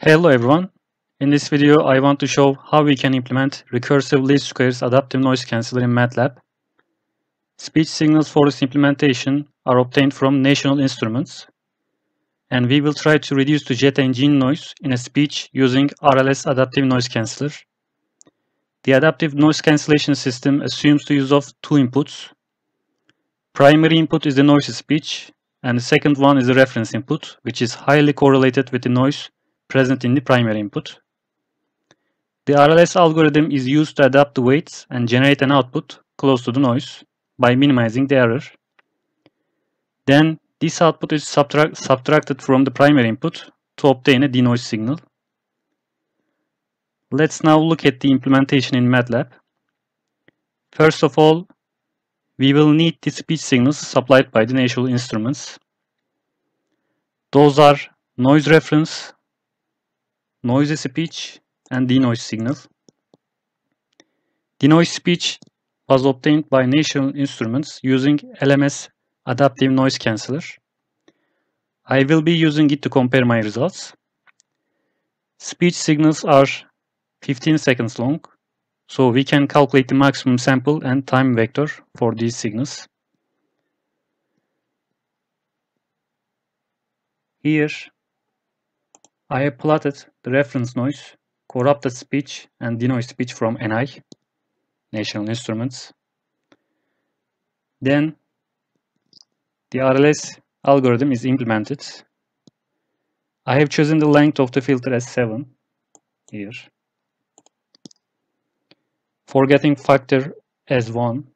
Hello everyone. In this video, I want to show how we can implement recursive least squares adaptive noise canceller in MATLAB. Speech signals for this implementation are obtained from National Instruments. And we will try to reduce the jet engine noise in a speech using RLS adaptive noise canceller. The adaptive noise cancellation system assumes the use of two inputs. Primary input is the noisy speech, and the second one is the reference input, which is highly correlated with the noise present in the primary input. The RLS algorithm is used to adapt the weights and generate an output close to the noise by minimizing the error. Then this output is subtract subtracted from the primary input to obtain a denoise signal. Let's now look at the implementation in MATLAB. First of all, we will need the speech signals supplied by the National Instruments. Those are noise reference, noisy speech, and denoise signal. Denoise speech was obtained by National Instruments using LMS Adaptive Noise Canceller. I will be using it to compare my results. Speech signals are 15 seconds long, so we can calculate the maximum sample and time vector for these signals. Here I have plotted the reference noise, corrupted speech and denoised speech from NI, National Instruments. Then the RLS algorithm is implemented. I have chosen the length of the filter as 7 here. Forgetting factor as 1.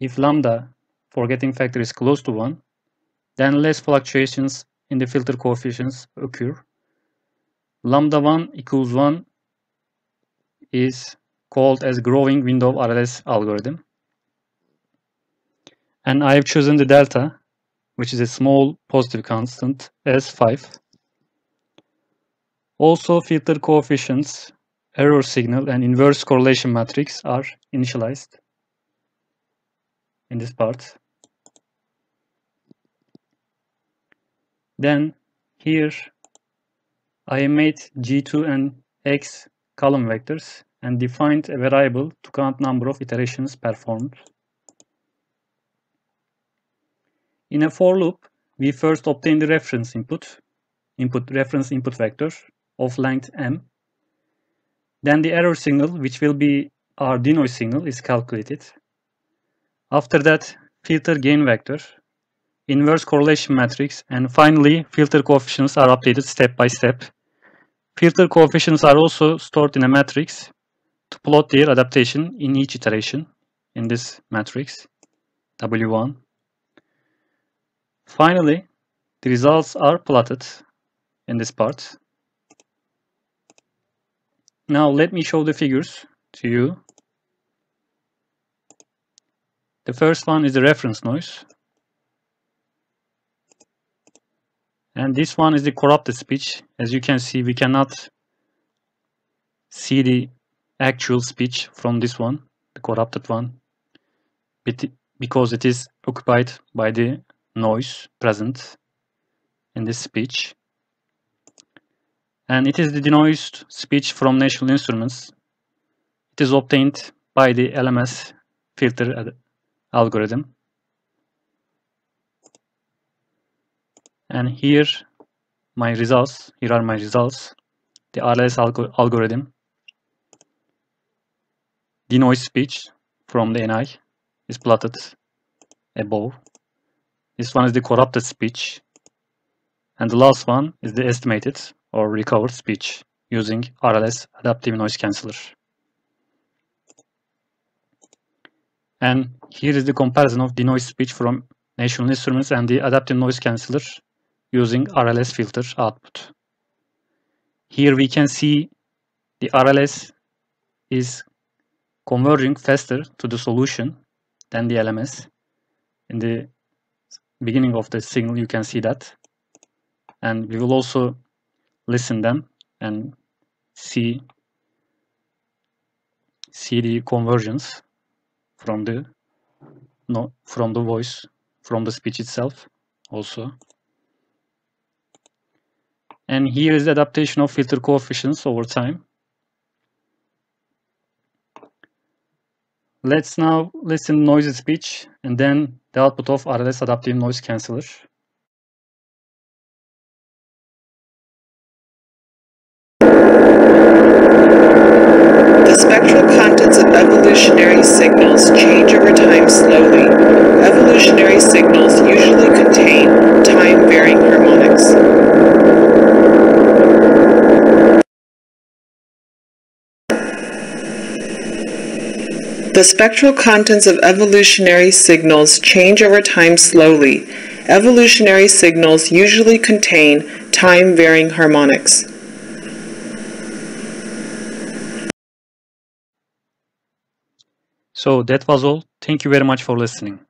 If lambda forgetting factor is close to 1, then less fluctuations in the filter coefficients occur. Lambda 1 equals 1 is called as growing window RLS algorithm. And I have chosen the delta, which is a small positive constant, as 5. Also, filter coefficients, error signal, and inverse correlation matrix are initialized in this part. Then here I made G2 and X column vectors and defined a variable to count number of iterations performed. In a for loop, we first obtain the reference input, input reference input vector of length m. Then the error signal, which will be our denoise signal, is calculated. After that, filter gain vector inverse correlation matrix, and finally, filter coefficients are updated step by step. Filter coefficients are also stored in a matrix to plot their adaptation in each iteration in this matrix, W1. Finally, the results are plotted in this part. Now let me show the figures to you. The first one is the reference noise. And this one is the corrupted speech. As you can see, we cannot see the actual speech from this one, the corrupted one, because it is occupied by the noise present in this speech. And it is the denoised speech from National Instruments. It is obtained by the LMS filter algorithm. And here my results here are my results. The RLS alg algorithm. Denoise speech from the NI is plotted above. This one is the corrupted speech. And the last one is the estimated or recovered speech using RLS adaptive noise canceller. And here is the comparison of denoise speech from National Instruments and the adaptive noise canceller using RLS filter output. Here we can see the RLS is converging faster to the solution than the LMS. In the beginning of the signal you can see that and we will also listen them and see see the convergence from the no from the voice from the speech itself also And here is the adaptation of filter coefficients over time. Let's now listen noisy speech and then the output of RLS adaptive noise canceller. The spectral contents of evolutionary signals change over time slowly. Evolutionary signals usually contain time-varying harmonics. The spectral contents of evolutionary signals change over time slowly. Evolutionary signals usually contain time-varying harmonics. So that was all. Thank you very much for listening.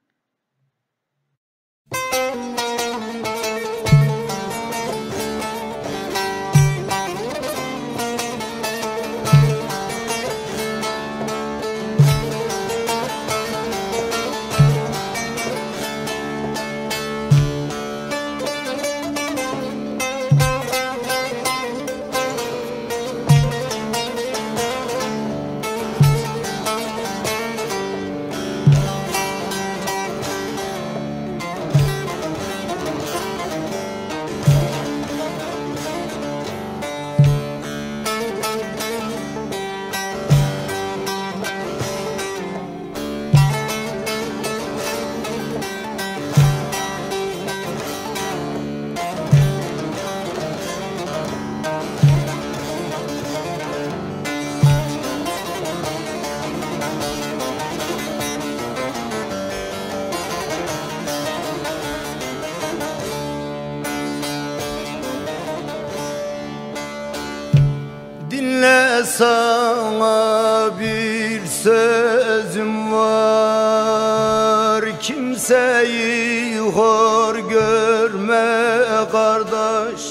Sana bir sözüm var. Kimseyi hor görme kardeş.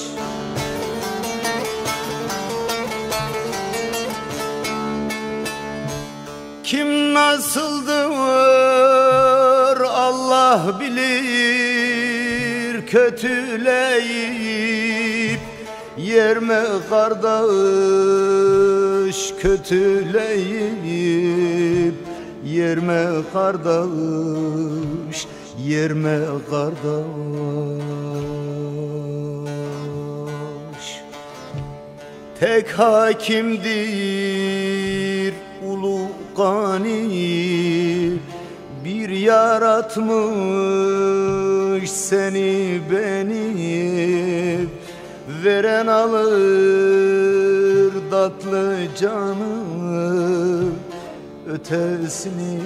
Kim nasıldır Allah bilir. Kötüleyip yerme kardeş? Kötüleyip yerme kardeş? Yerme kardeş? Tek hakimdir ulu gani. Bir yaratmış seni beni Veren alır tatlı canı Ötesini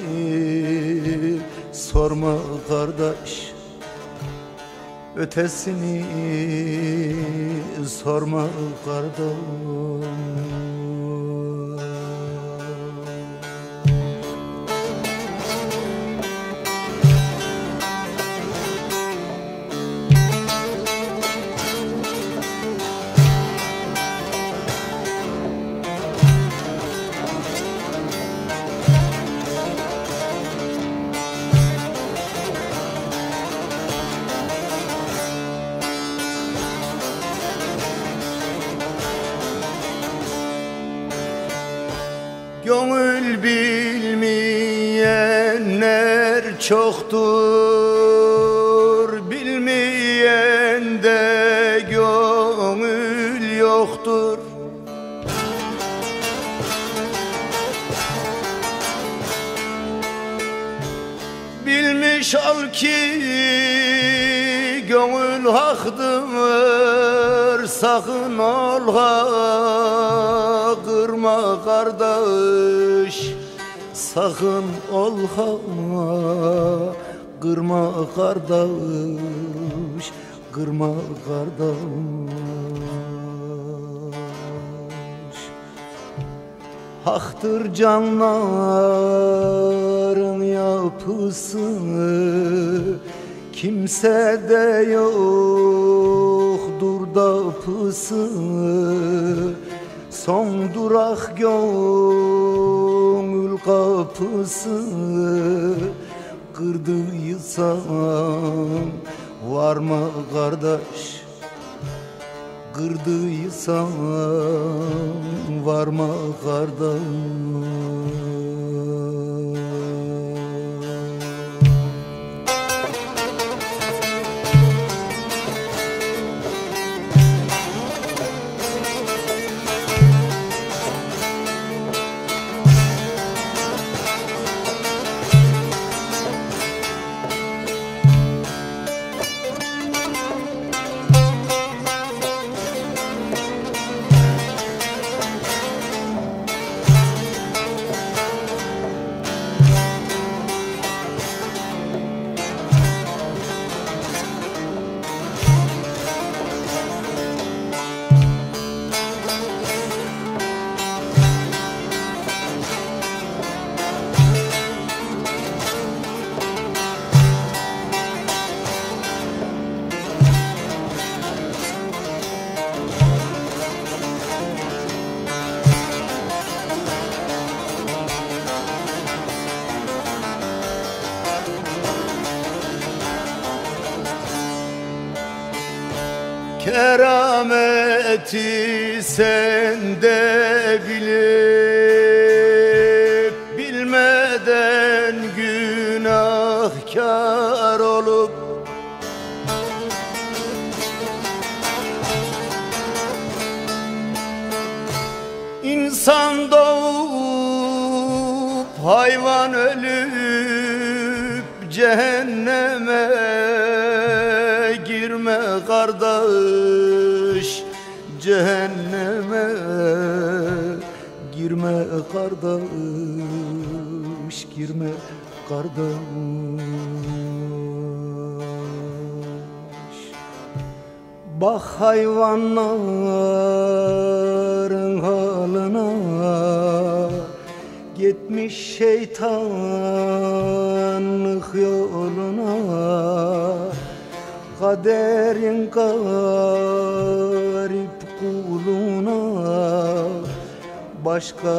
sorma kardeş. Ötesini sorma kardeş çoktur Bilmeyen de gönül yoktur. Bilmiş al ki gönül haktır Sakın ol ha kırma kardeş Sakın ol ha kırma kardeş Kırma kardeş Haktır canların yapısı Kimsede yoktur da pısı Son durak gönül kapısı Kırdıysan varma kardeş? Kırdıysam varma kardan Kerameti sende bilip Bilmeden günahkar olup İnsan doğup hayvan ölüp cehenneme kardeş cehenneme girme kardeş girme kardeş. Bak hayvanların haline Gitmiş şeytanlık yoluna Kaderin garip kuluna Başka